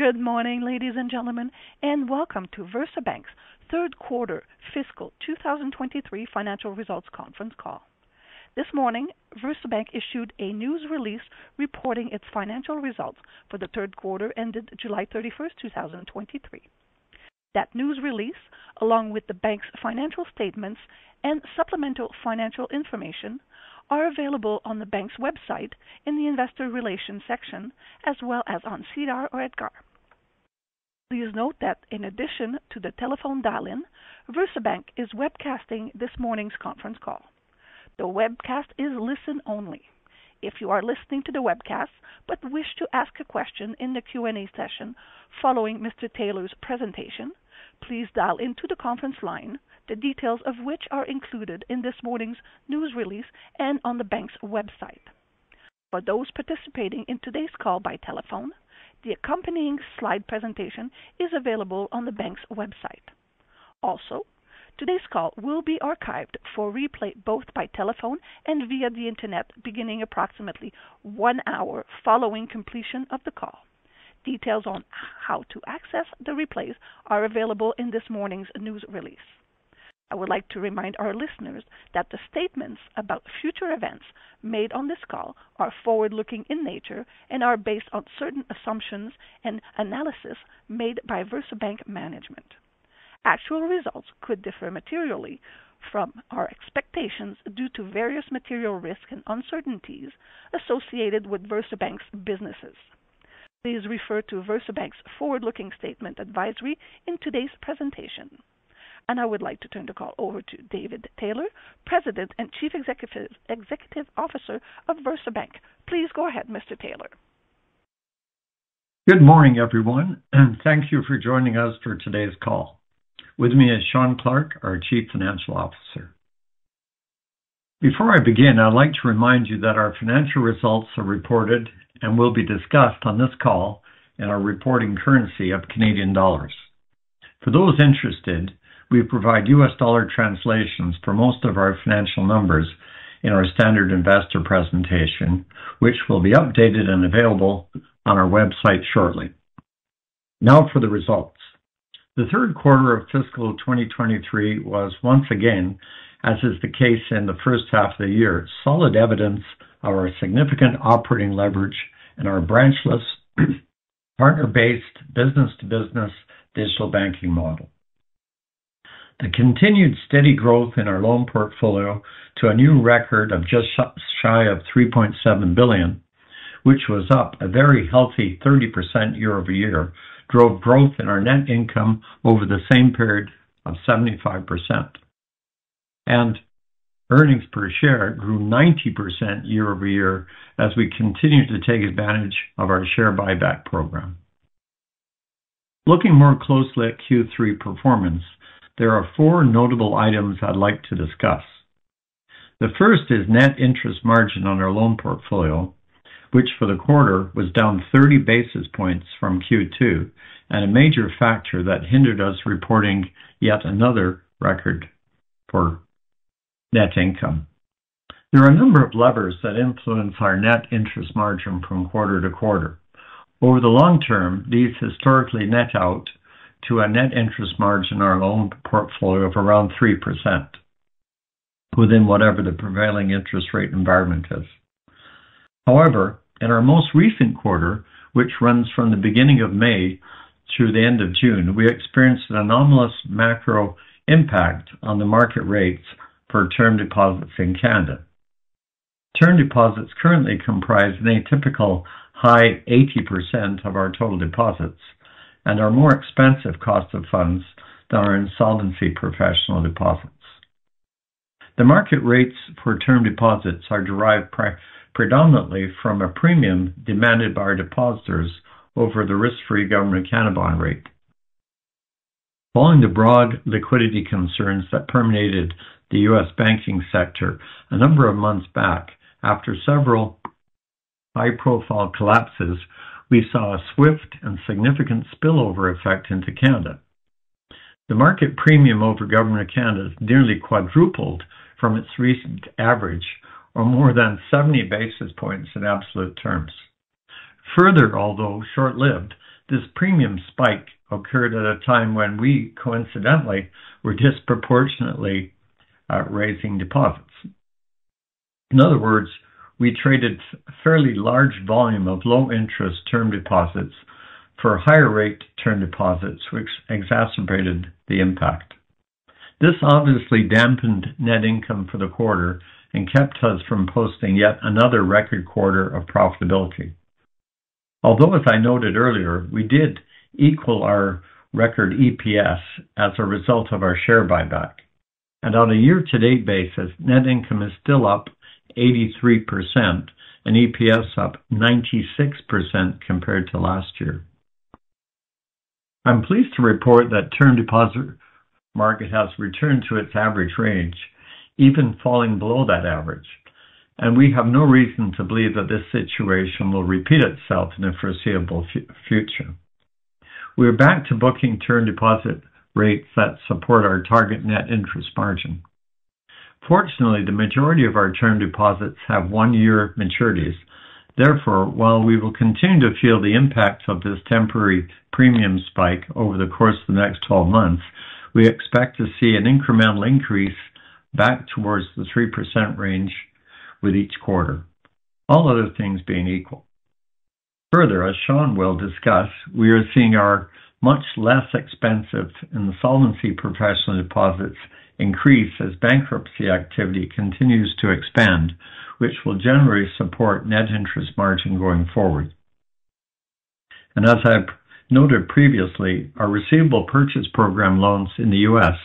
Good morning, ladies and gentlemen, and welcome to VersaBank's third quarter fiscal 2023 financial results conference call. This morning, VersaBank issued a news release reporting its financial results for the third quarter ended July 31st, 2023. That news release, along with the bank's financial statements and supplemental financial information, are available on the bank's website in the Investor Relations section, as well as on SEDAR or EDGAR. Please note that in addition to the telephone dial-in, VersaBank is webcasting this morning's conference call. The webcast is listen only. If you are listening to the webcast but wish to ask a question in the Q&A session following Mr. Taylor's presentation, please dial into the conference line, the details of which are included in this morning's news release and on the bank's website. For those participating in today's call by telephone, the accompanying slide presentation is available on the bank's website. Also, today's call will be archived for replay, both by telephone and via the Internet, beginning approximately one hour following completion of the call. Details on how to access the replays are available in this morning's news release. I would like to remind our listeners that the statements about future events made on this call are forward-looking in nature and are based on certain assumptions and analysis made by VersaBank management. Actual results could differ materially from our expectations due to various material risks and uncertainties associated with VersaBank's businesses. Please refer to VersaBank's forward-looking statement advisory in today's presentation. I would like to turn the call over to David Taylor, President and Chief Executive Executive Officer of VersaBank. Please go ahead, Mr. Taylor. Good morning, everyone, and thank you for joining us for today's call. With me is Shawn Clarke, our Chief Financial Officer. Before I begin, I'd like to remind you that our financial results are reported and will be discussed on this call in our reporting currency of Canadian dollars. For those interested, we provide US dollar translations for most of our financial numbers in our standard investor presentation, which will be updated and available on our website shortly. Now for the results. The third quarter of fiscal 2023 was once again, as is the case in the first half of the year, solid evidence of our significant operating leverage and our branchless, partner-based, business-to-business digital banking model. The continued steady growth in our loan portfolio to a new record of just shy of 3.7 billion, which was up a very healthy 30% year-over-year, drove growth in our net income over the same period of 75%. And earnings per share grew 90% year-over-year as we continue to take advantage of our share buyback program. Looking more closely at Q3 performance, there are four notable items I'd like to discuss. The first is net interest margin on our loan portfolio, which for the quarter was down 30 basis points from Q2, and a major factor that hindered us reporting yet another record for net income. There are a number of levers that influence our net interest margin from quarter to quarter. Over the long term, these historically net out to a net interest margin on our loan portfolio of around 3%, within whatever the prevailing interest rate environment is. However, in our most recent quarter, which runs from the beginning of May through the end of June, we experienced an anomalous macro impact on the market rates for term deposits in Canada. Term deposits currently comprise an atypical high 80% of our total deposits and are more expensive cost of funds than our insolvency professional deposits. The market rates for term deposits are derived predominantly from a premium demanded by our depositors over the risk-free Government of Canada bond rate. Following the broad liquidity concerns that permeated the U.S. banking sector a number of months back, after several high-profile collapses, we saw a swift and significant spillover effect into Canada. The market premium over Government of Canada nearly quadrupled from its recent average, or more than 70 basis points in absolute terms. Further, although short-lived, This premium spike occurred at a time when we, coincidentally, were disproportionately uh, raising deposits. In other words, we traded fairly large volume of low-interest term deposits for higher-rate term deposits, which exacerbated the impact. This obviously dampened net income for the quarter and kept us from posting yet another record quarter of profitability. Although, as I noted earlier, we did equal our record EPS as a result of our share buyback. And on a year-to-date basis, net income is still up 83% and EPS up 96% compared to last year. I'm pleased to report that term deposit market has returned to its average range, even falling below that average, and we have no reason to believe that this situation will repeat itself in the foreseeable future. We are back to booking term deposit rates that support our target net interest margin. Fortunately, the majority of our term deposits have one-year maturities. Therefore, while we will continue to feel the impact of this temporary premium spike over the course of the next 12 months, we expect to see an incremental increase back towards the 3% range with each quarter, all other things being equal. Further, as Shawn will discuss, we are seeing our much less expensive insolvency professional deposits increase as bankruptcy activity continues to expand, which will generally support net interest margin going forward. And as I've noted previously, our Receivable Purchase Program loans in the U.S.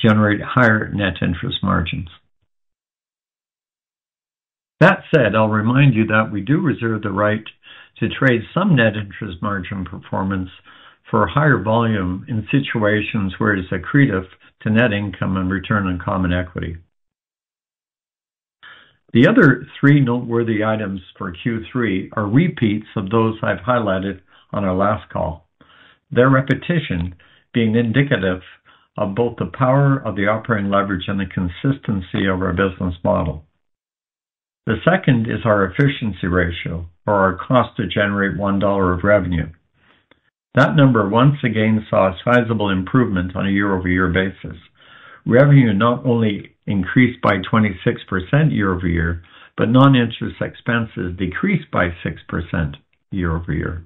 generate higher net interest margins. That said, I'll remind you that we do reserve the right to trade some net interest margin performance for higher volume in situations where it is accretive to net income and return on common equity. The other three noteworthy items for Q3 are repeats of those I've highlighted on our last call, their repetition being indicative of both the power of the operating leverage and the consistency of our business model. The second is our efficiency ratio, or our cost to generate $1 of revenue. That number once again saw a sizable improvement on a year-over-year basis. Revenue not only increased by 26% year-over-year, but non-interest expenses decreased by 6% year-over-year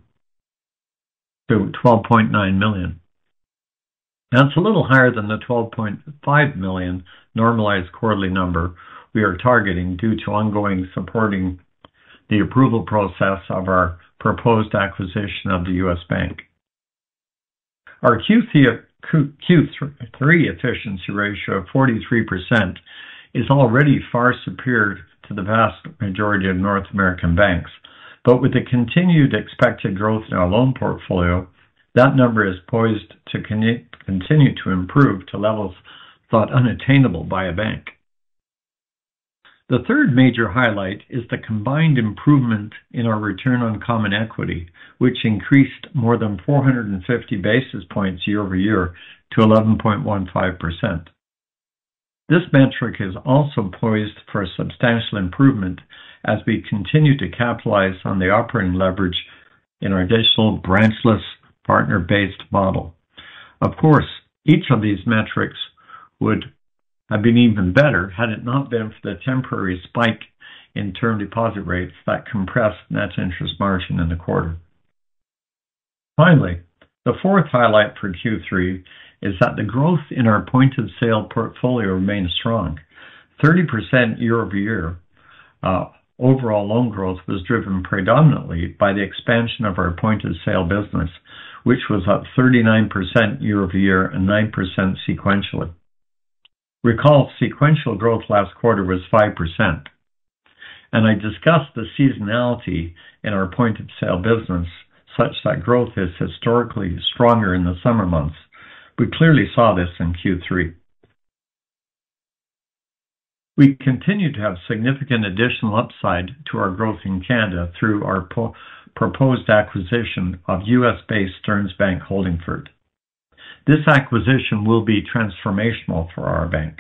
to 12.9 million. That's a little higher than the 12.5 million normalized quarterly number we are targeting due to ongoing supporting the approval process of our proposed acquisition of the U.S. Bank. Our Q3 efficiency ratio of 43% is already far superior to the vast majority of North American banks, but with the continued expected growth in our loan portfolio, that number is poised to continue to improve to levels thought unattainable by a bank. The third major highlight is the combined improvement in our return on common equity, which increased more than 450 basis points year-over-year to 11.15%. This metric is also poised for a substantial improvement as we continue to capitalize on the operating leverage in our digital branchless partner-based model. Of course, each of these metrics would have been even better had it not been for the temporary spike in term deposit rates that compressed net interest margin in the quarter. Finally, the fourth highlight for Q3 is that the growth in our point-of-sale portfolio remains strong. 30% year-over-year uh, overall loan growth was driven predominantly by the expansion of our point-of-sale business, which was up 39% year-over-year and 9% sequentially. Recall, sequential growth last quarter was 5%, and I discussed the seasonality in our point-of-sale business such that growth is historically stronger in the summer months. We clearly saw this in Q3. We continue to have significant additional upside to our growth in Canada through our proposed acquisition of U.S.-based Stearns Bank Holdingford. This acquisition will be transformational for our bank,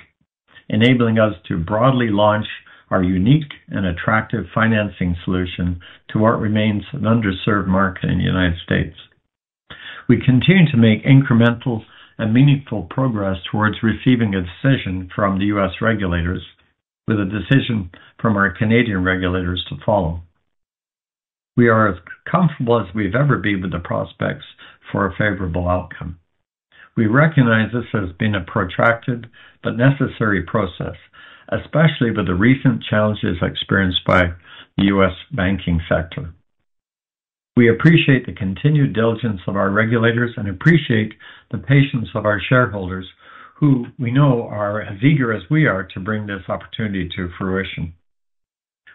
enabling us to broadly launch our unique and attractive financing solution to what remains an underserved market in the United States. We continue to make incremental and meaningful progress towards receiving a decision from the U.S. regulators, with a decision from our Canadian regulators to follow. We are as comfortable as we've ever been with the prospects for a favorable outcome. We recognize this has been a protracted but necessary process, especially with the recent challenges experienced by the U.S. banking sector. We appreciate the continued diligence of our regulators and appreciate the patience of our shareholders, who we know are as eager as we are to bring this opportunity to fruition.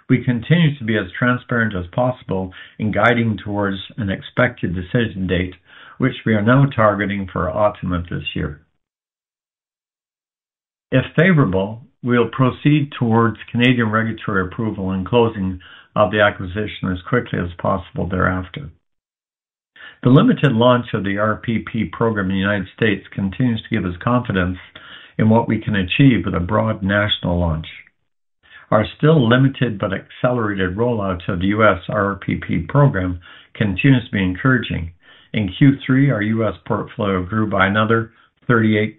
We continue to be as transparent as possible in guiding towards an expected decision date, which we are now targeting for autumn of this year. If favorable, we'll proceed towards Canadian regulatory approval and closing of the acquisition as quickly as possible thereafter. The limited launch of the RPP program in the United States continues to give us confidence in what we can achieve with a broad national launch. Our still limited but accelerated rollout of the U.S. RPP program continues to be encouraging. In Q3, our U.S. portfolio grew by another 38%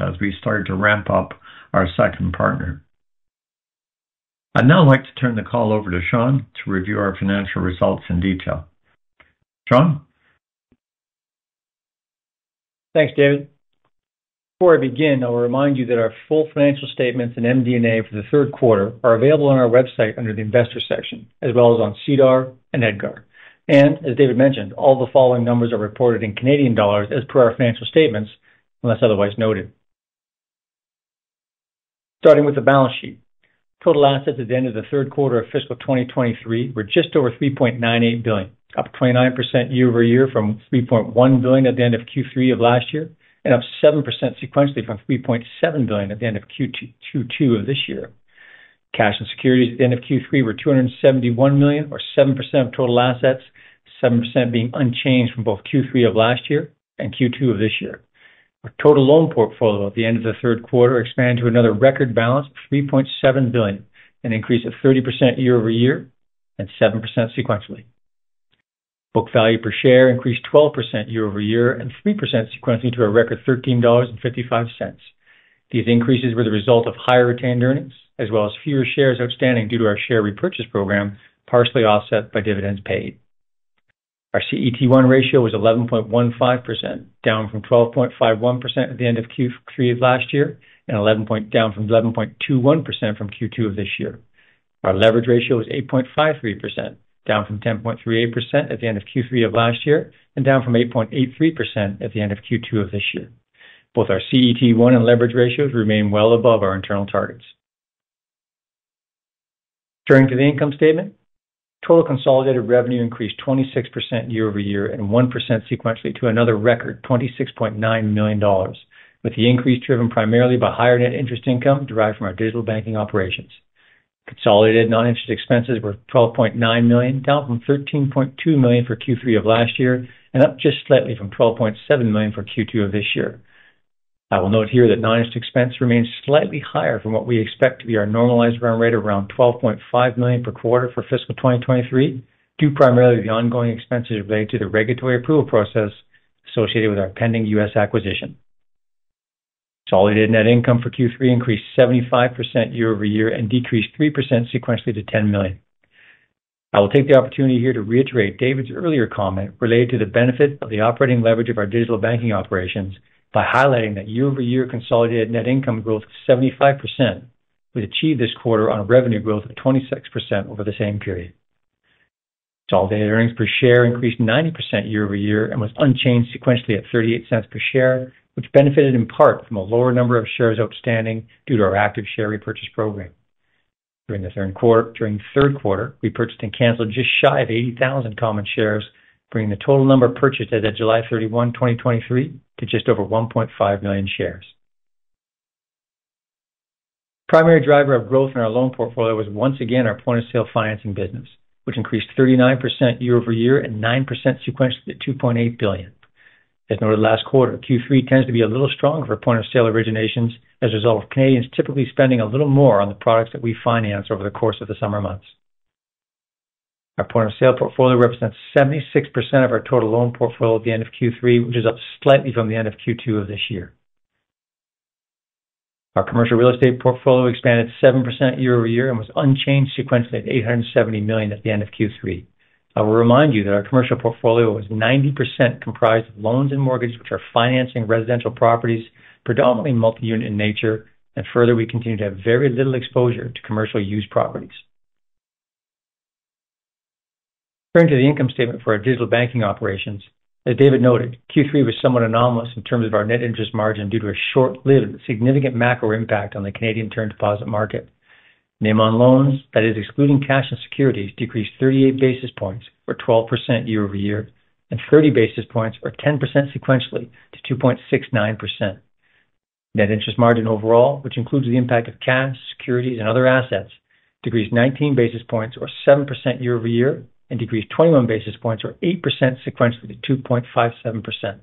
as we started to ramp up our second partner. I'd now like to turn the call over to Shawn to review our financial results in detail. Shawn? Thanks, David. Before I begin, I'll remind you that our full financial statements and MD&A for the third quarter are available on our website under the Investor section, as well as on SEDAR and EDGAR. And as David mentioned, all the following numbers are reported in Canadian dollars as per our financial statements, unless otherwise noted. Starting with the balance sheet. Total assets at the end of the third quarter of fiscal 2023 were just over 3.98 billion, up 29% year-over-year from 3.1 billion at the end of Q3 of last year, and up 7% sequentially from 3.7 billion at the end of Q2 of this year. Cash and securities at the end of Q3 were 271 million, or 7% of total assets, 7% being unchanged from both Q3 of last year and Q2 of this year. Our total loan portfolio at the end of the third quarter expanded to another record balance of 3.7 billion, an increase of 30% year-over-year and 7% sequentially. Book value per share increased 12% year-over-year and 3% sequentially to a record 13.55 dollars. These increases were the result of higher retained earnings, as well as fewer shares outstanding due to our share repurchase program, partially offset by dividends paid. Our CET1 ratio was 11.15%, down from 12.51% at the end of Q3 of last year, and down from 11.21% from Q2 of this year. Our leverage ratio was 8.53%, down from 10.38% at the end of Q3 of last year, and down from 8.83% at the end of Q2 of this year. Both our CET1 and leverage ratios remain well above our internal targets. Turning to the income statement. Total consolidated revenue increased 26% year-over-year and 1% sequentially to another record 26.9 million dollars, with the increase driven primarily by higher net interest income derived from our digital banking operations. Consolidated non-interest expenses were 12.9 million, down from 13.2 million for Q3 of last year, and up just slightly from 12.7 million for Q2 of this year. I will note here that non-interest expense remains slightly higher from what we expect to be our normalized run rate, of around 12.5 million per quarter for fiscal 2023, due primarily to the ongoing expenses related to the regulatory approval process associated with our pending U.S. acquisition. Consolidated net income for Q3 increased 75% year-over-year and decreased 3% sequentially to 10 million. I will take the opportunity here to reiterate David's earlier comment related to the benefit of the operating leverage of our digital banking operations by highlighting that year-over-year consolidated net income growth of 75% was achieved this quarter on a revenue growth of 26% over the same period. Consolidated earnings per share increased 90% year-over-year and was unchanged sequentially at 0.38 per share, which benefited in part from a lower number of shares outstanding due to our active share repurchase program. During the third quarter, we purchased and canceled just shy of 80,000 common shares, bringing the total number purchased as of July 31, 2023, to just over 1.5 million shares. Primary driver of growth in our loan portfolio was once again our point-of-sale financing business, which increased 39% year-over-year and 9% sequentially to 2.8 billion. As noted last quarter, Q3 tends to be a little stronger for point-of-sale originations as a result of Canadians typically spending a little more on the products that we finance over the course of the summer months. Our point-of-sale portfolio represents 76% of our total loan portfolio at the end of Q3, which is up slightly from the end of Q2 of this year. Our commercial real estate portfolio expanded 7% year-over-year and was unchanged sequentially at 870 million at the end of Q3. I will remind you that our commercial portfolio was 90% comprised of loans and mortgages, which are financing residential properties, predominantly multi-unit in nature, and further, we continue to have very little exposure to commercial use properties. Turning to the income statement for our digital banking operations. As David noted, Q3 was somewhat anomalous in terms of our net interest margin due to a short-lived, significant macro impact on the Canadian term deposit market. NIM on loans, that is excluding cash and securities, decreased 38 basis points or 12% year-over-year, and 30 basis points or 10% sequentially to 2.69%. Net interest margin overall, which includes the impact of cash, securities, and other assets, decreased 19 basis points or 7% year-over-year, and decreased 21 basis points or 8% sequentially to 2.57%.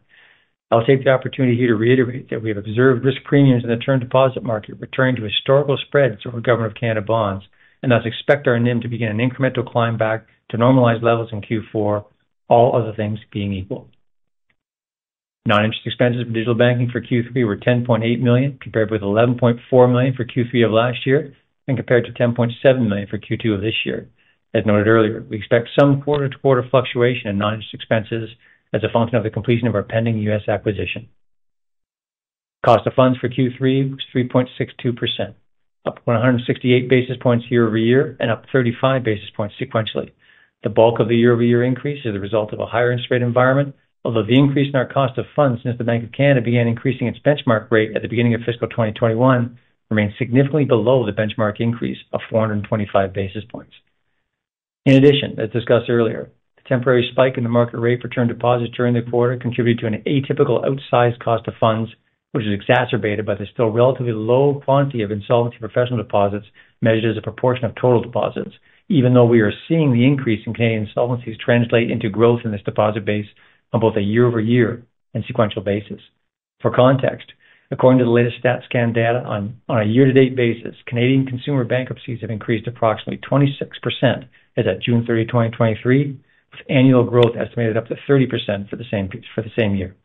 I'll take the opportunity here to reiterate that we have observed risk premiums in the term deposit market returning to historical spreads over Government of Canada bonds, and thus expect our NIM to begin an incremental climb back to normalized levels in Q4, all other things being equal. Non-interest expenses for digital banking for Q3 were 10.8 million, compared with 11.4 million for Q3 of last year, and compared to 10.7 million for Q2 of this year. As noted earlier, we expect some quarter-to-quarter fluctuation in non-interest expenses as a function of the completion of our pending U.S. acquisition. Cost of funds for Q3 was 3.62%, up 168 basis points year-over-year and up 35 basis points sequentially. The bulk of the year-over-year increase is a result of a higher interest rate environment, although the increase in our cost of funds since the Bank of Canada began increasing its benchmark rate at the beginning of fiscal 2021 remains significantly below the benchmark increase of 425 basis points. In addition, as discussed earlier, the temporary spike in the market rate for term deposits during the quarter contributed to an atypical outsized cost of funds, which is exacerbated by the still relatively low quantity of insolvency professional deposits measured as a proportion of total deposits, even though we are seeing the increase in Canadian insolvencies translate into growth in this deposit base on both a year-over-year and sequential basis. For context, according to the latest StatsCan data on a year-to-date basis, Canadian consumer bankruptcies have increased approximately 26% as at June 30, 2023, with annual growth estimated up to 30% for the same for the same year,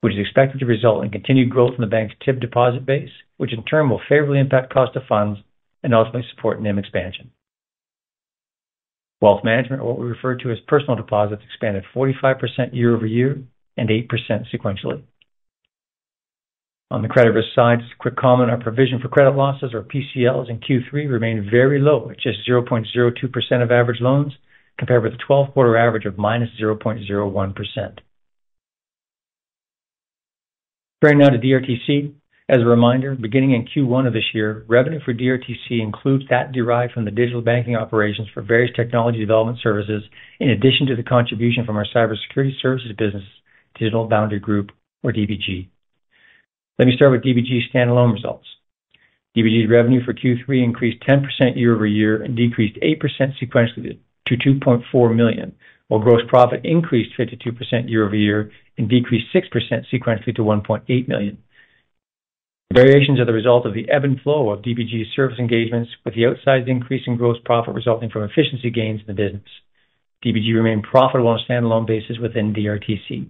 which is expected to result in continued growth in the bank's TIB deposit base, which in turn will favorably impact cost of funds and ultimately support NIM expansion. Wealth management, or what we refer to as personal deposits, expanded 45% year-over-year and 8% sequentially. On the credit risk side, just a quick comment, our provision for credit losses, or PCLs, in Q3 remained very low at just 0.02% of average loans, compared with the 12-quarter average of -0.01%. Turning now to DRTC. As a reminder, beginning in Q1 of this year, revenue for DRTC includes that derived from the digital banking operations for various technology development services, in addition to the contribution from our cybersecurity services business, Digital Boundary Group, or DBG. Let me start with DBG's standalone results. DBG's revenue for Q3 increased 10% year-over-year and decreased 8% sequentially to 2.4 million, while gross profit increased 52% year-over-year and decreased 6% sequentially to 1.8 million. Variations are the result of the ebb and flow of DBG's service engagements, with the outsized increase in gross profit resulting from efficiency gains in the business. DBG remained profitable on a standalone basis within DRTC.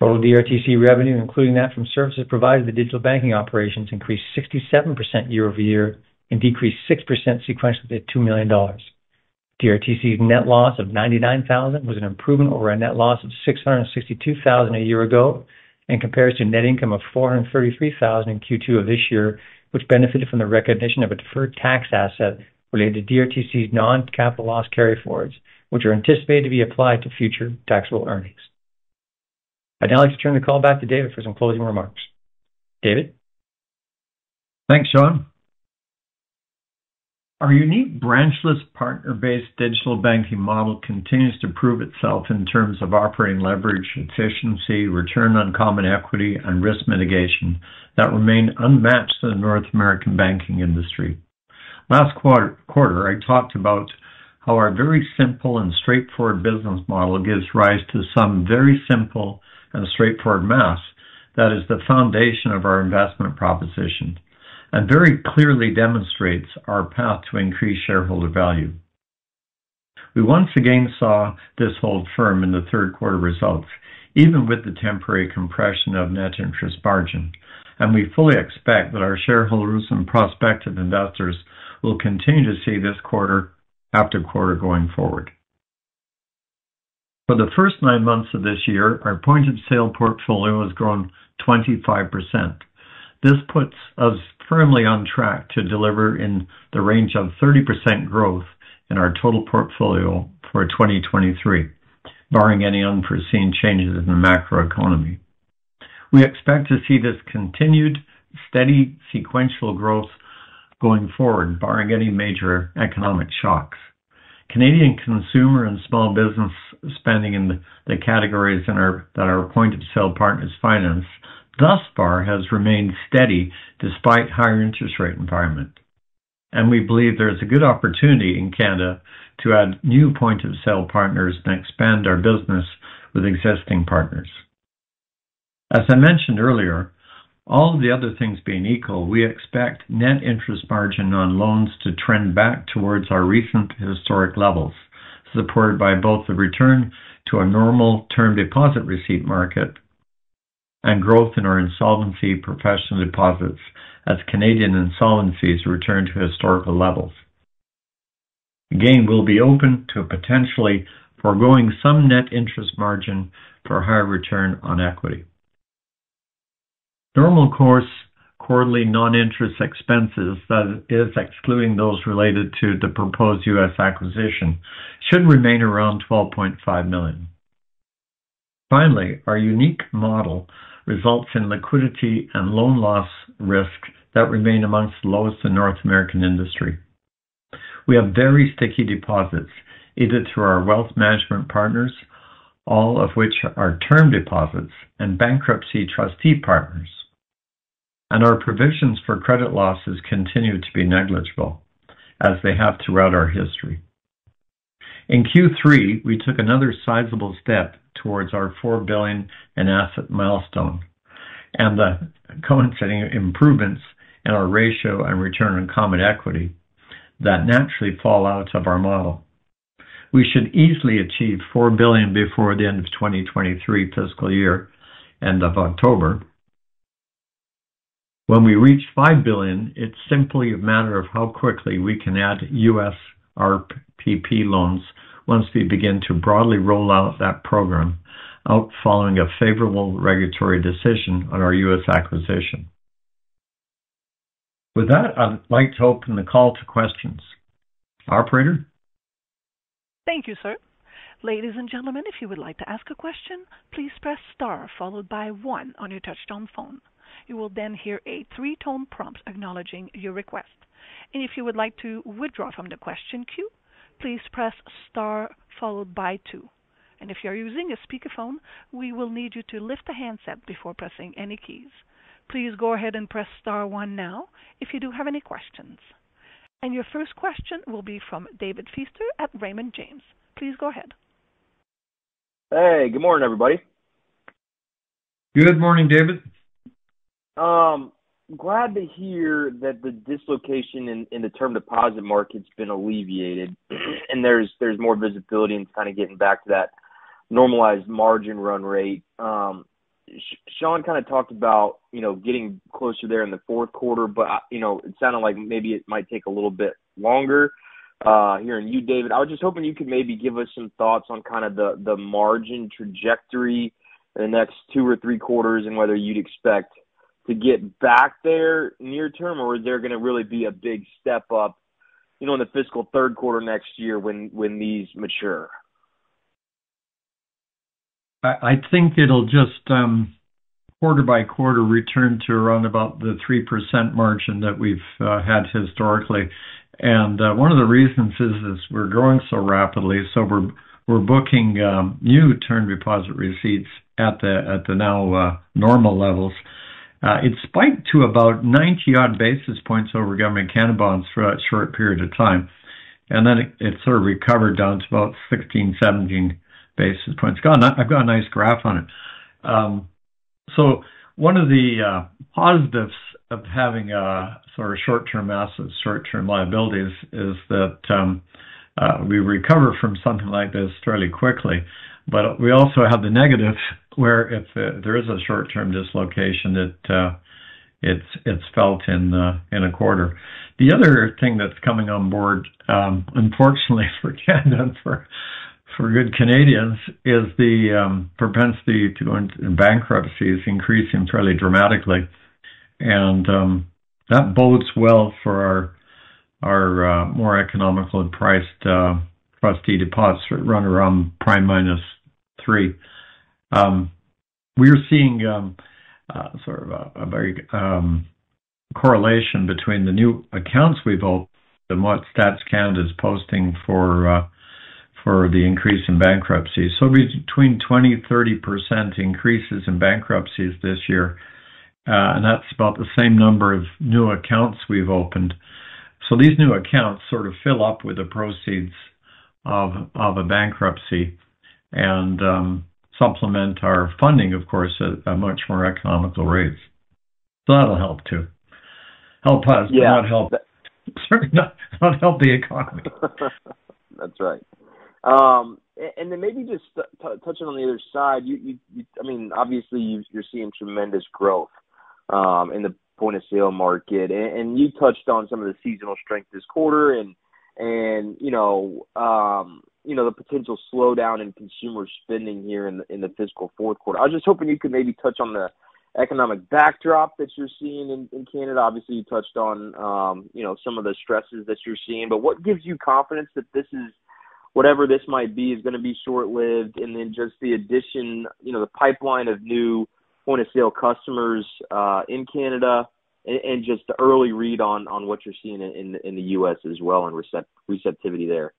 Total DRTC revenue, including that from services provided to digital banking operations, increased 67% year-over-year and decreased 6% sequentially to 2 million dollars. DRTC's net loss of 99,000 was an improvement over a net loss of 662,000 a year ago, and compares to net income of 433,000 in Q2 of this year, which benefited from the recognition of a deferred tax asset related to DRTC's non-capital loss carryforwards, which are anticipated to be applied to future taxable earnings. I'd now like to turn the call back to David for some closing remarks. David? Thanks, Shawn. Our unique branchless, partner-based digital banking model continues to prove itself in terms of operating leverage, efficiency, return on common equity, and risk mitigation that remain unmatched in the North American banking industry. Last quarter, I talked about how our very simple and straightforward business model gives rise to some very simple and straightforward math that is the foundation of our investment proposition, and very clearly demonstrates our path to increase shareholder value. We once again saw this hold firm in the third quarter results, even with the temporary compression of net interest margin, and we fully expect that our shareholders and prospective investors will continue to see this quarter after quarter going forward. For the first nine months of this year, our point-of-sale portfolio has grown 25%. This puts us firmly on track to deliver in the range of 30% growth in our total portfolio for 2023, barring any unforeseen changes in the macroeconomy. We expect to see this continued steady sequential growth going forward, barring any major economic shocks. Canadian consumer and small business spending in the categories that our point-of-sale partners finance thus far has remained steady despite higher interest rate environment. And we believe there is a good opportunity in Canada to add new point-of-sale partners and expand our business with existing partners. As I mentioned earlier, all of the other things being equal, we expect net interest margin on loans to trend back towards our recent historic levels, supported by both the return to a normal term deposit receipt market and growth in our insolvency professional deposits as Canadian insolvencies return to historical levels. Again, we'll be open to potentially foregoing some net interest margin for higher return on equity. Normal course quarterly non-interest expenses, that is excluding those related to the proposed U.S. acquisition, should remain around 12.5 million. Finally, our unique model results in liquidity and loan loss risk that remain amongst the lowest in North American industry. We have very sticky deposits, either through our wealth management partners, all of which are term deposits and bankruptcy trustee partners. And our provisions for credit losses continue to be negligible, as they have throughout our history. In Q3, we took another sizable step towards our 4 billion in asset milestone and the coinciding improvements in our ratio and return on common equity that naturally fall out of our model. We should easily achieve 4 billion before the end of 2023 fiscal year, end of October. When we reach 5 billion, it's simply a matter of how quickly we can add U.S. RPP loans once we begin to broadly roll out that program following a favorable regulatory decision on our U.S. acquisition. With that, I'd like to open the call to questions. Operator? Thank you, sir. Ladies and gentlemen, if you would like to ask a question, please press star followed by one on your touchtone phone. You will then hear a three-tone prompt acknowledging your request. And if you would like to withdraw from the question queue, please press star followed by two. And If you're using a speakerphone, we will need you to lift the handset before pressing any keys. Please go ahead and press star one now if you do have any questions. And your first question will be from David Feaster at Raymond James. Please go ahead. Hey, good morning, everybody. Good morning, David. Glad to hear that the dislocation in in the term deposit market's been alleviated, and there's there's more visibility in kind of getting back to that normalized margin run rate. Um, Shawn kind of talked about, you know, getting closer there in the fourth quarter, but, you know, it sounded like maybe it might take a little bit longer. Uh, hearing you, David, I was just hoping you could maybe give us some thoughts on kind of the the margin trajectory in the next two or three quarters, and whether you'd expect to get back there near term, or is there going to really be a big step up, you know, in the fiscal third quarter next year when when these mature? I think it'll just um, quarter by quarter return to around about the 3% margin that we've uh, had historically. And uh, one of the reasons is is we're growing so rapidly, so we're we're booking um, new term deposit receipts at the at the now uh, normal levels. Uh, it spiked to about 90-odd basis points over Government Canada bonds for a short period of time, and then it sort of recovered down to about 16, 17 basis points. I've got a nice graph on it. Um, so one of the uh, positives of having a sort of short-term assets, short-term liabilities, is that um, uh, we recover from something like this fairly quickly. But we also have the negative, where if uh, there is a short-term dislocation, that uh, it's it's felt in uh, in a quarter. The other thing that's coming on board, um, unfortunately for Canada and for good Canadians, is the um, propensity to go into bankruptcy is increasing fairly dramatically. And um, that bodes well for our our more economical and priced trustee deposits run around prime minus three. Um, we are seeing um, uh, sort of a very um, correlation between the new accounts we've opened and what Stats Canada is posting for uh, for the increase in bankruptcy. So between 20%-30% increases in bankruptcies this year, uh, and that's about the same number of new accounts we've opened. So these new accounts sort of fill up with the proceeds of a bankruptcy and supplement our funding, of course, at a much more economical rates. So that'll help too. Help us- Yeah. Not help, sorry, not help the economy. That's right. Um, and then maybe just touching on the other side, you, I mean, obviously, you're seeing tremendous growth um, in the point-of-sale market. And you touched on some of the seasonal strength this quarter and, and you know, um, the potential slowdown in consumer spending here in the, in the fiscal fourth quarter. I was just hoping you could maybe touch on the economic backdrop that you're seeing in in Canada. Obviously, you touched on, um, you know, some of the stresses that you're seeing, but what gives you confidence that this is, whatever this might be, is gonna be short-lived? And then just the addition, you know, the pipeline of new point-of-sale customers uh, in Canada, and just the early read on on what you're seeing in in the U.S. as well, and receptivity there.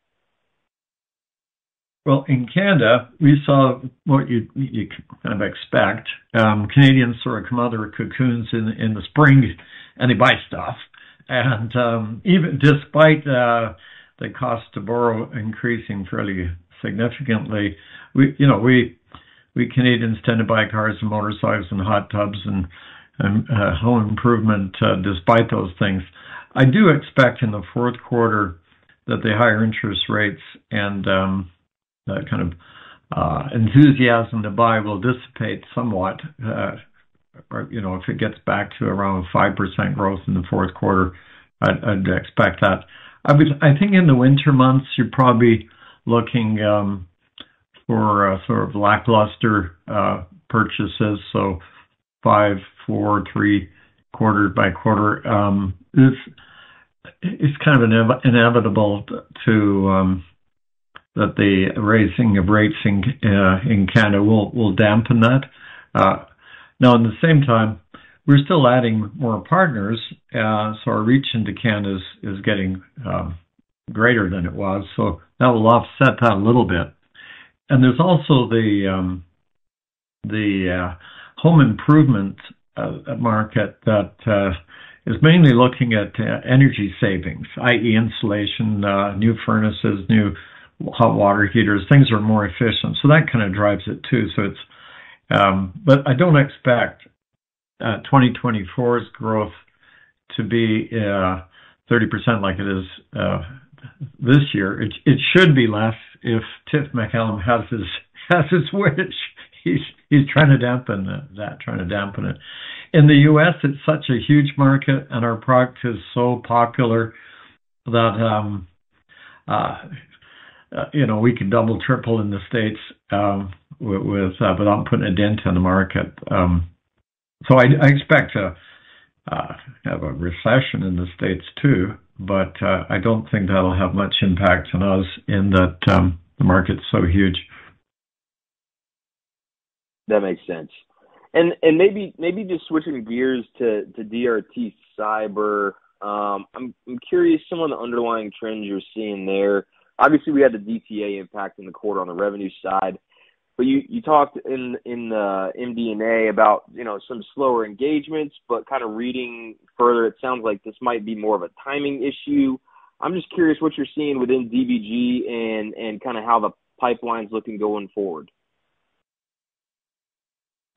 Well, in Canada, we saw what you you kind of expect. Um, Canadians sort of come out of their cocoons in in the spring, and they buy stuff. And um, even despite uh, the cost to borrow increasing fairly significantly, we you know, we we Canadians tend to buy cars and motorcycles and hot tubs and and uh, home improvement uh, despite those things. I do expect in the fourth quarter that the higher interest rates and um, that kind of uh, enthusiasm to buy will dissipate somewhat. Uh, or, you know, if it gets back to around 5% growth in the fourth quarter, I'd expect that. I think in the winter months, you're probably looking um, for sort of lackluster uh, purchases, so 5, 4, 3, quarter by quarter. Um, it's kind of inevitable um, that the raising of rates in uh, Canada will will dampen that. Uh, now, at the same time, we're still adding more partners, uh, so our reach into Canada is getting um, greater than it was, so that will offset that a little bit. And there's also the um, the home improvement market that is mainly looking at energy savings, i.e., insulation, new furnaces, new hot water heaters. Things are more efficient, so that kind of drives it too. So it's... Um, but I don't expect uh, 2024's growth to be uh, 30% like it is uh, this year. It it should be less if Tiff Macklem has his has his wish. He's trying to dampen that, trying to dampen it. In the U.S., it's such a huge market, and our product is so popular that, um, Uh, you know, we can double, triple in the States, um, uh, without putting a dent in the market. Um, so I expect to uh, have a recession in the States too, but I don't think that'll have much impact on us in that um, the market's so huge. That makes sense. And and maybe maybe just switching gears to to DRT Cyber. I'm I'm curious some of the underlying trends you're seeing there. Obviously, we had the DTA impact in the quarter on the revenue side, but you you talked in in the MD&A about, you know, some slower engagements, but kind of reading further, it sounds like this might be more of a timing issue. I'm just curious what you're seeing within DBG and and kind of how the pipeline's looking going forward.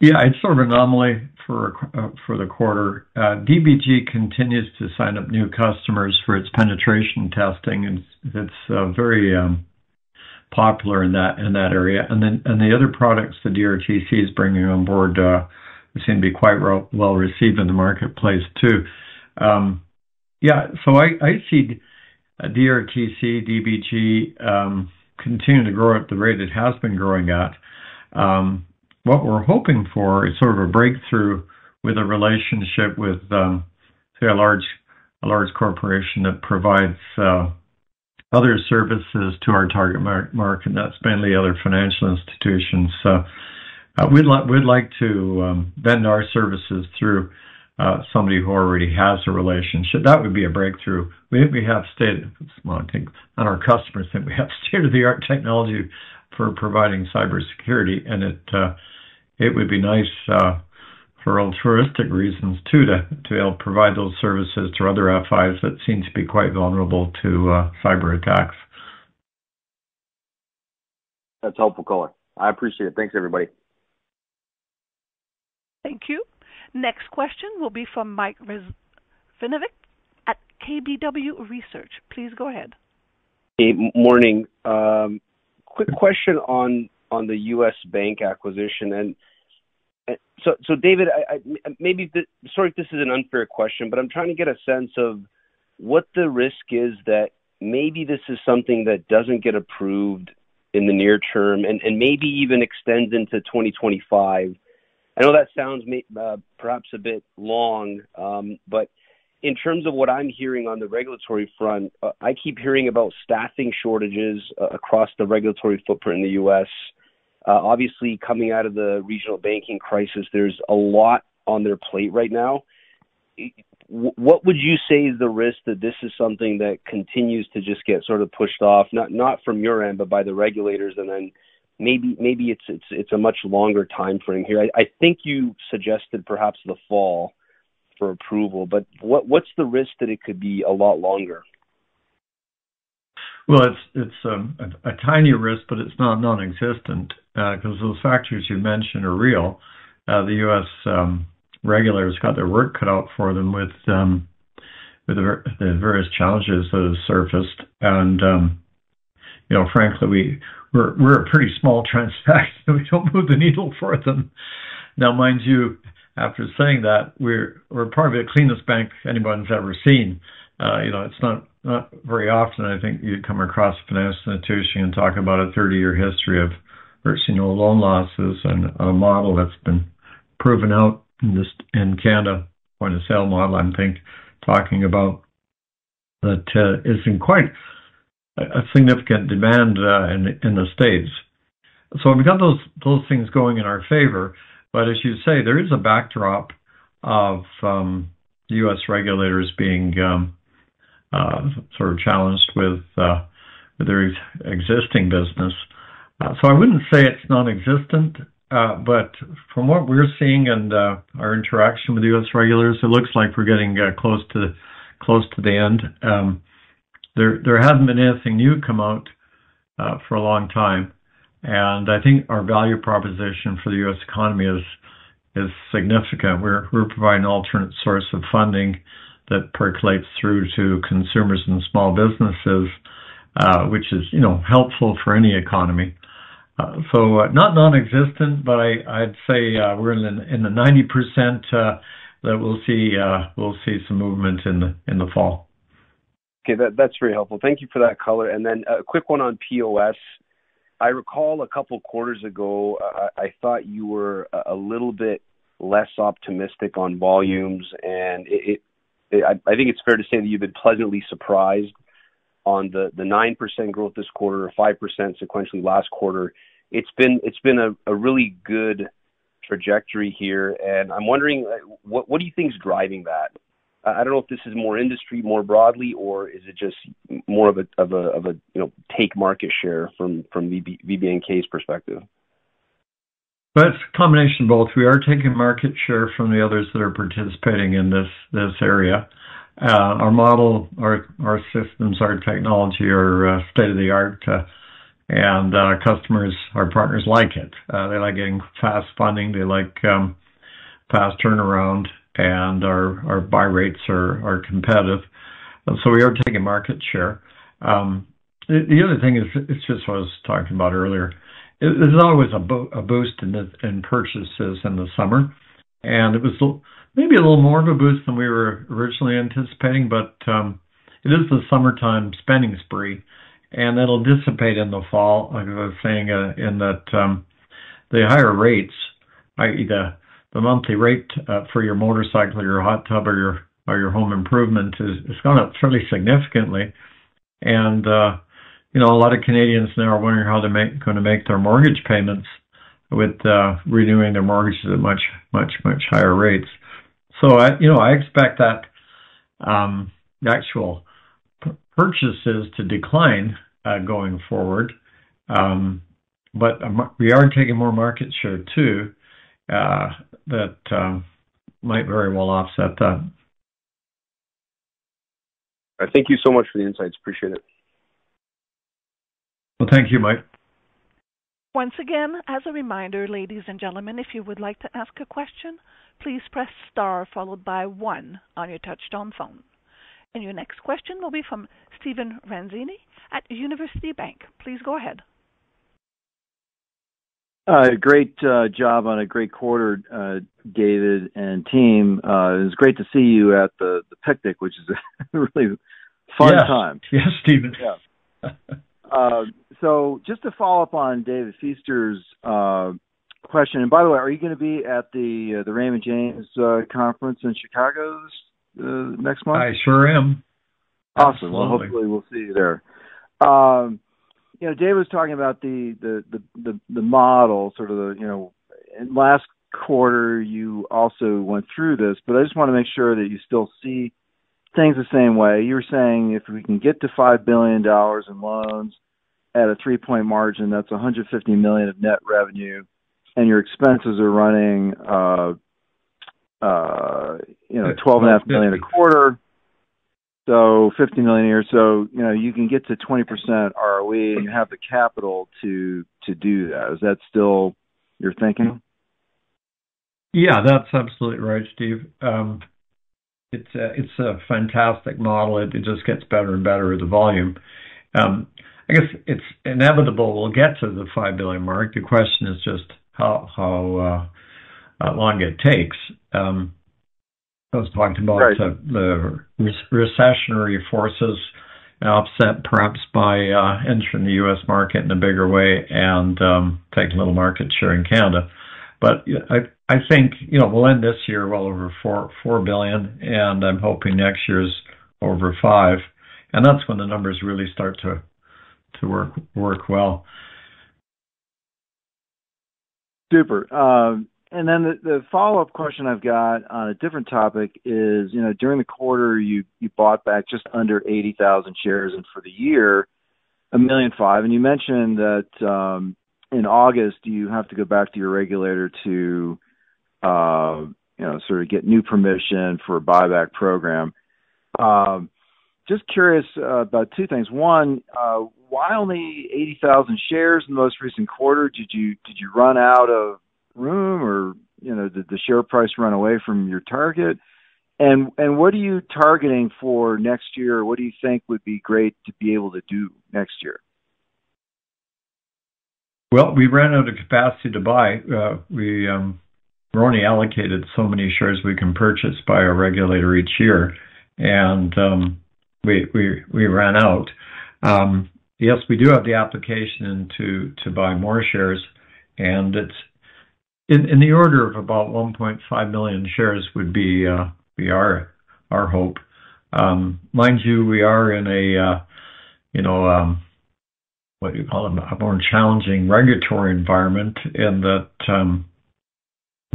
Yeah, it's sort of an anomaly for uh, for the quarter. Uh, DBG continues to sign up new customers for its penetration testing, and it's uh, very um, popular in that in that area. And then and the other products the DRTC is bringing on board seem to be quite well received in the marketplace too. Um, yeah, so I see DRTC, DBG um, continue to grow at the rate it has been growing at. What we're hoping for is sort of a breakthrough with a relationship with, um, say, a large a large corporation that provides uh, other services to our target market, and that's mainly other financial institutions. So uh, we'd like we'd like to um, vend our services through uh, somebody who already has a relationship. That would be a breakthrough. We we have state—well, I think our customers think we have state-of-the-art technology for providing cybersecurity, and it would be nice uh, for altruistic reasons too to be able to provide those services to other FIs that seem to be quite vulnerable to uh, cyber attacks. That's helpful, Colin. I appreciate it. Thanks, everybody. Thank you. Next question will be from Mike Rizvanovic at KBW Research. Please go ahead. Hey, morning. Um, quick question on on the U.S. bank acquisition. Uh, David, maybe—sorry if this is an unfair question, but I'm trying to get a sense of what the risk is that maybe this is something that doesn't get approved in the near term and maybe even extends into 2025. I know that sounds uh, perhaps a bit long, um, but in terms of what I'm hearing on the regulatory front, uh, I keep hearing about staffing shortages across the regulatory footprint in the U.S. Uh, obviously, coming out of the regional banking crisis, there's a lot on their plate right now. What would you say is the risk that this is something that continues to just get sort of pushed off, not not from your end, but by the regulators, and then maybe maybe it's it's it's a much longer time frame here? I think you suggested perhaps the fall for approval, but what what's the risk that it could be a lot longer? Well, it's it's um, a a, tiny risk, but it's not nonexistent because those factors you mentioned are real. The U.S. regulators got their work cut out for them with with the various challenges that have surfaced. And um, you know, frankly, we we're a pretty small transaction. We don't move the needle for them. Now, mind you, after saying that, we're we're probably the cleanest bank anyone's ever seen. Uh, you know, it's not not very often, I think, you'd come across a financial institution and talk about a 30-year history of virtually no loan losses and a model that's been proven out in this in Canada, point-of-sale model, I'm think, talking about that uh, is in quite a significant demand uh, in in the States. So We've got those those things going in our favor. But as you say, there is a backdrop of um, U.S. regulators being um, uh, sort of challenged with their existing business. Uh, I wouldn't say it's nonexistent, uh, but from what we're seeing and uh, our interaction with U.S. regulators, it looks like we're getting close to close to the end. Um, there there hasn't been anything new come out for a long time. And I think our value proposition for the U.S. economy is is significant. We're providing an alternate source of funding that percolates through to consumers and small businesses, which is you know helpful for any economy. Uh, so, uh, not nonexistent, but I'd say uh, we're in the 90% that we'll see we'll see some movement in the in the fall. Okay, that's very helpful. Thank you for that, color. And then A quick one on POS. I recall a couple quarters ago, I thought you were a little bit less optimistic on volumes, and it. I think it's fair to say that you've been pleasantly surprised on the 9% growth this quarter or 5% sequentially last quarter. It's been it's been a really good trajectory here, and I'm wondering, uh, what what do you think is driving that? I don't know if this is more industry more broadly, or is it just more of a of a of a you know take market share from from VBNK's perspective? But It's a combination of both. We are taking market share from the others that are participating in this this area. Uh, our model, our systems, our technology are uh, state-of-the-art and uh, customers, our partners like it. Uh, they like getting fast funding. They like um, fast turnaround, and our our buy rates are are competitive. And so we are taking market share. Um, the other thing is, it's just what I was talking about earlier. There's always a boost in purchases in the summer, and it was maybe a little more of a boost than we were originally anticipating, but um, it is the summertime spending spree, and it'll dissipate in the fall. Like I was saying, uh, in that um, the higher rates, i.e., the the monthly rate uh, for your motorcycle or your hot tub or your or your home improvement has gone up fairly significantly. And uh, you know, a lot of Canadians now are wondering how they're gonna make their mortgage payments with uh, renewing their mortgages at much much much higher rates. So I, you know, I expect that um, the actual purchases to decline uh, going forward. Um, but uh, we are taking more market share too, uh, that um, might very well offset that. Thank you so much for the insights. Appreciate it. Well, thank you, Mike. Once again, as a reminder, ladies and gentlemen, if you would like to ask a question, please press star followed by one on your touchtone phone. And your next question will be from Stephen Ranzini at University Bank. Please go ahead. Uh, great uh, job on a great quarter, uh, David and team. It was great to see you at the picnic, which is a really fun time. Yes. Yes, So Just to follow up on David Feaster's question. And by the way, are you gonna be at the Raymond James conference in Chicago Uh, next month? I sure am. Awesome. Well, hopefully we'll see you there. Um, you know, David was talking about the the the the model, sort of the, you know. In last quarter, you also went through this, but I just wanna make sure that you still see things the same way. You were saying if we can get to $5 billion in loans at a 3-point margin, that's 150 million of net revenue, and your expenses are running, uh, Uh, you know, 12.5 million a quarter, so 50 million a year. So you know, you can get to 20% ROE, and you have the capital to to do that. Is that still your thinking? Yeah, that's absolutely right, Steve. Um, it's a fantastic model. It just gets better and better with the volume. Um, I guess it's inevitable we'll get to the 5 billion mark. The question is just how how uh, Uh, long it takes. Um, I was talking about. Right. Uh, the recessionary forces offset perhaps by uh, entering the U.S. market in a bigger way and um, taking a little market share in Canada. But I think, you know, we'll end this year well over four 4 billion, and I'm hoping next year's over five, and That's when the numbers really start to to work work well. Super. And then the the follow-up question I've got on a different topic is, you know, during the quarter, you you bought back just under 80,000 shares, and for the year, a million five. And You mentioned that um, in August, you have to go back to your regulator to, uh, you know, sort of get new permission for a buyback program. Um, Just curious uh, about two things. One, uh, why only 80,000 shares in the most recent quarter? Did you did you run out of room or, you know, did the share price run away from your target? And and what are you targeting for next year? What do you think would be great to be able to do next year? Well, we ran out of capacity to buy. Uh, um, we're only allocated so many shares we can purchase by our regulator each year. And um we ran out. Um, yes, we do have the application to to buy more shares, and it's in the order of about 1.5 million shares would be uh, our hope. Um, mind you, we are in a uh, you know um, what do you call it? A more challenging regulatory environment in that um,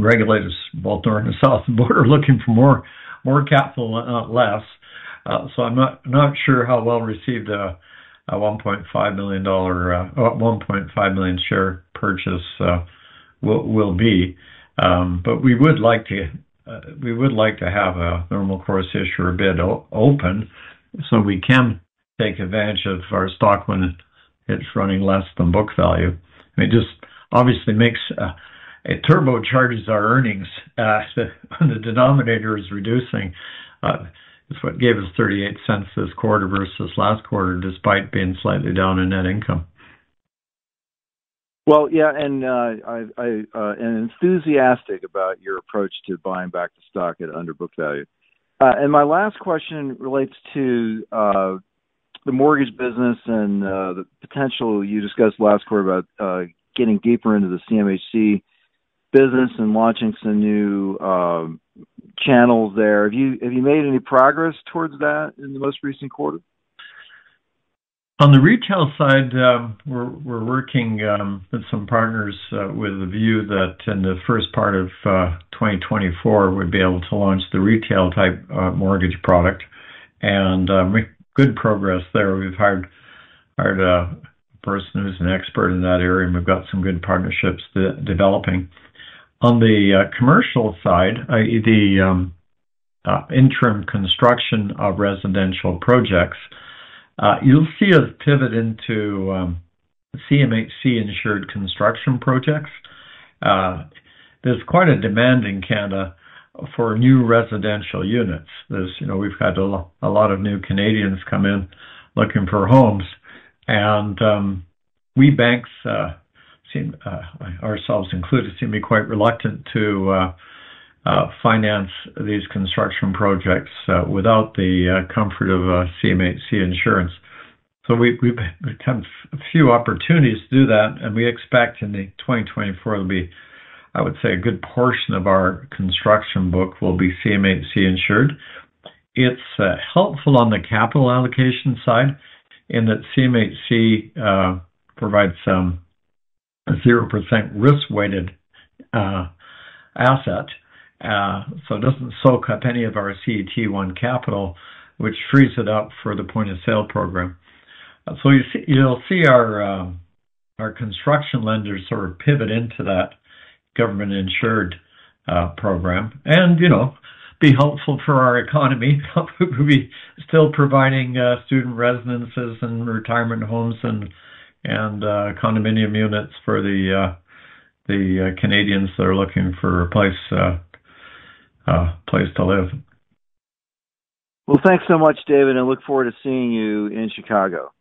regulators both north and south of the border are looking for more more capital, not less. So I'm not not sure how well received a 1.5 million share purchase will be. Um, but we would like to uh we would like to have a normal course issuer bid open so we can take advantage of our stock when it's running less than book value. It just obviously makes it turbocharges our earnings. The denominator is reducing. It's what gave us $0.38 this quarter versus last quarter, despite being slightly down in net income. Well, yeah, and uh, I I uh, am enthusiastic about your approach to buying back the stock at under book value. Uh, And my last question relates to uh, the mortgage business and uh, the potential you discussed last quarter about getting deeper into the CMHC business and launching some new channels there. Have you have you made any progress towards that in the most recent quarter? On the retail side, um, we're working um, with some partners uh, with a view that in the first part of uh, 2024, we'd be able to launch the retail-type uh, mortgage product and make good progress there. We've hired a person who's an expert in that area, and we've got some good partnerships developing. On the commercial side, the um, interim construction of residential projects, Uh, you'll see us pivot into um, CMHC-insured construction projects. Uh, there's quite a demand in Canada for new residential units. You know, we've had a lot of new Canadians come in looking for homes, and um, we banks, uh, seem ourselves included, seem to be quite reluctant to Uh, finance these construction projects uh, without the uh, comfort of CMHC insurance. So we've had a few opportunities to do that, and we expect in the 2024, there'll be, I would say, a good portion of our construction book will be CMHC insured. It's helpful on the capital allocation side in that CMHC provides um, some 0% risk-weighted asset, Uh, so it doesn't soak up any of our CET1 capital, which frees it up for the point-of-sale program. Uh, so you'll see um, our construction lenders sort of pivot into that government-insured uh, program and, you know, be helpful for our economy. We'll be still providing student residences and retirement homes and and condominium units for the the Canadians that are looking for a place Uh, to live. Well, thanks so much, David, and I look forward to seeing you in Chicago.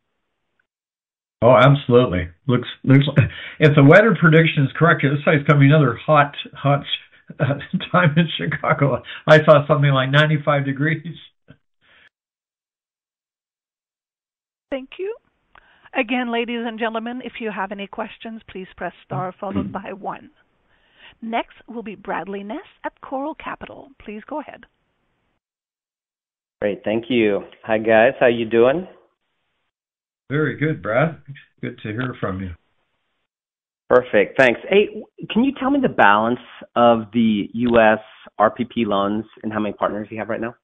Oh, absolutely. Looks like if the weather prediction is correct, it looks like it's going to be another hot, hot time in Chicago. I saw something like 95 degrees. Thank you. Again, ladies and gentlemen, if you have any questions, please press star followed by one. Next will be Bradley Ness at Choral Capital. Please go ahead. Great. Thank you. Hi, guys. How you doing? Very good, Brad. Good to hear from you. Perfect. Thanks. Hey, can you tell me the balance of the U.S. RPP loans and how many partners you have right now?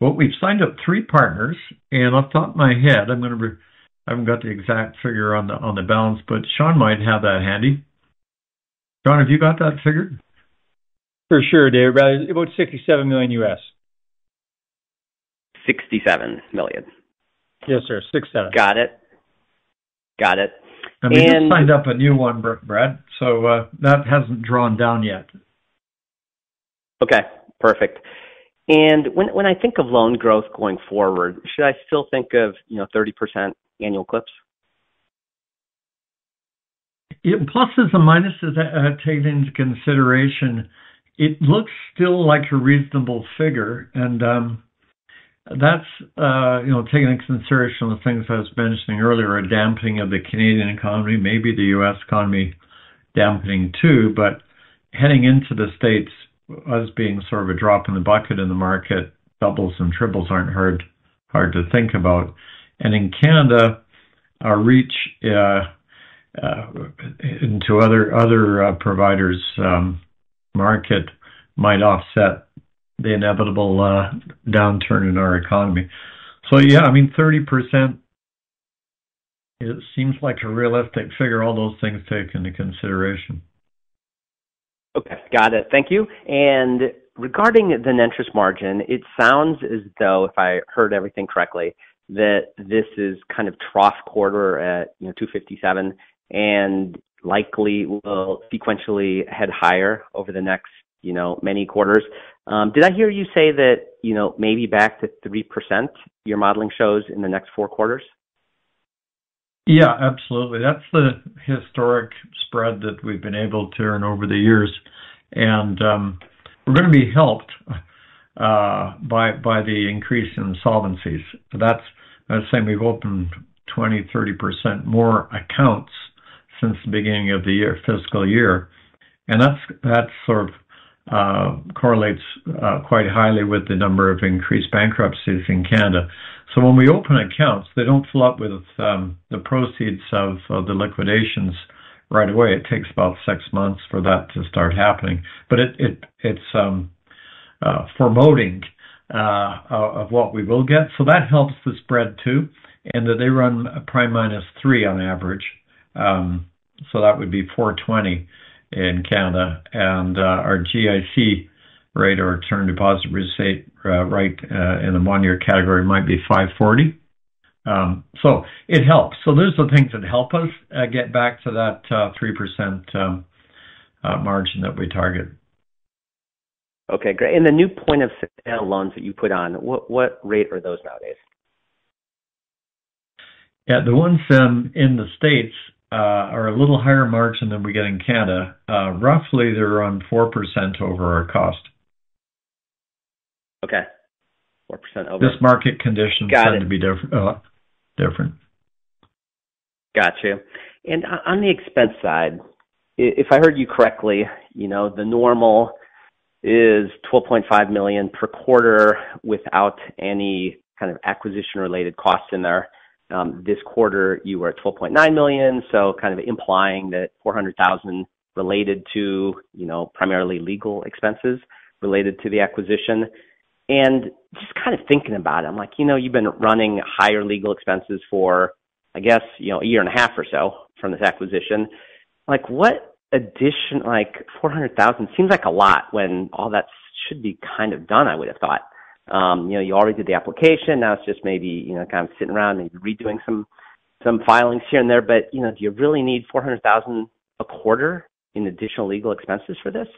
Well, we've signed up three partners, and off the top of my head, I haven't got the exact figure on the on the balance, but Shawn might have that handy. Shawn, have you got that figure? For sure, David. About $67 million. 67 million? Yes, sir. 67. Got it. Got it. We just signed up a new one, Brad, so uh, that hasn't drawn down yet. Okay, perfect. And when I think of loan growth going forward, should I still think of, you know, 30% annual clips? Pluses and minuses uh, uh, taken into consideration, it looks still like a reasonable figure, and um, that's uh, you know, taking into consideration the things I was mentioning earlier, a dampening of the Canadian economy, maybe the U.S. economy dampening too, but heading into the States us being sort of a drop in the bucket in the market, doubles and triples aren't hard to think about. And in Canada, our reach Uh, into other other uh, providers um, market might offset the inevitable uh, downturn in our economy. So yeah, I mean, 30%, it seems like a realistic figure, all those things taken into consideration. Okay, got it. Thank you. And regarding the net interest margin, it sounds as though, if I heard everything correctly, that this is kind of trough quarter at, you know, 257 and likely will sequentially head higher over the next, you know, many quarters. Did I hear you say that, you know, maybe back to 3% your modeling shows in the next four quarters? Yeah, absolutely. That's the historic spread that we've been able to earn over the years. And um we're gonna be helped by by the increase in insolvencies. That's, saying we've opened 20%-30% more accounts since the beginning of the year, fiscal year. And that's, that sort of uh, correlates uh, quite highly with the number of increased bankruptcies in Canada. So when we open accounts, they don't fill up with um, the proceeds of the liquidations right away. It takes about six months for that to start happening. But it, it it's um, uh, foreboding of what we will get. So that helps the spread too, and that they run prime minus three on average. Um, So that would be 4.20 in Canada. And uh, our GIC rate or term deposit rate uh, uh, in the one-year category might be 5.40. Um, so It helps. So those are the things that help us get back to that 3% um, margin that we target. Okay, great. And the new point of sale loans that you put on, what rate are those nowadays? Yeah, the ones um, in the States Uh, are a little higher margin than we get in Canada. Uh, roughly, they're around 4% over our cost. Okay. 4% over. This market conditions. Tend to be uh, different. Got you. And on the expense side, if I heard you correctly, you know, the normal is 12.5 million per quarter without any kind of acquisition-related costs in there. Um, this quarter, you were at 12.9 million, so kind of implying that 400,000 related to, you know, primarily legal expenses related to the acquisition. And just kind of thinking about it, I'm like, you know, you've been running higher legal expenses for, I guess, you know, a year and a half or so from this acquisition. Like, what addition, like 400,000 seems like a lot when all that should be kind of done, I would have thought. Um, you know, you already did the application. Now it's just maybe, you know, kind of sitting around, maybe redoing some some filings here and there. But you know, do you really need 400,000 a quarter in additional legal expenses for this?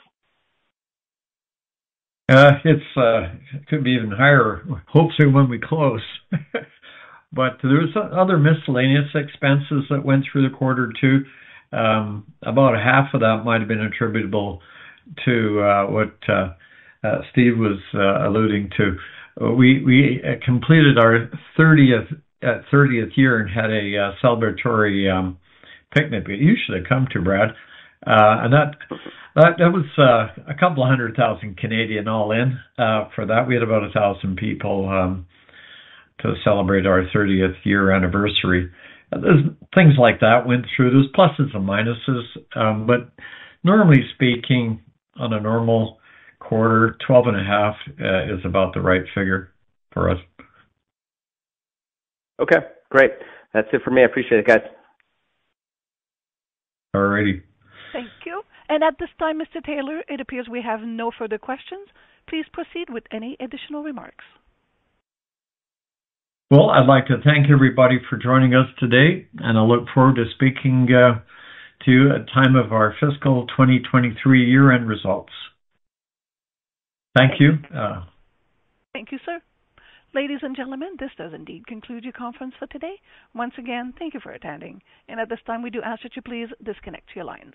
Uh, it uh, could be even higher, hopefully when we close. But there's other miscellaneous expenses that went through the quarter too. Um, about half of that might have been attributable to uh, what Uh, Steve was uh, alluding to. Uh, we completed our 30th year and had a celebratory um, picnic that you should have come to, Brad. Uh and that was a couple of hundred thousand Canadian all in for that. We had about a 1,000 people um, to celebrate our 30th year anniversary. Things like that went through. There's pluses and minuses. Um, but normally speaking, on a normal quarter, 12.5 uh, is about the right figure for us. Okay, great. That's it for me. I appreciate it, guys. All righty. Thank you. And at this time, Mr. Taylor, it appears we have no further questions. Please proceed with any additional remarks. Well, I'd like to thank everybody for joining us today, and I look forward to speaking uh, to you at time of our fiscal 2023 year-end results. Thank you. Uh, thank you, sir. Ladies and gentlemen, this does indeed conclude your conference for today. Once again, thank you for attending. And at this time, we do ask that you please disconnect your lines.